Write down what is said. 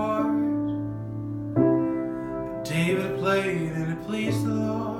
part. But David played and it pleased the Lord.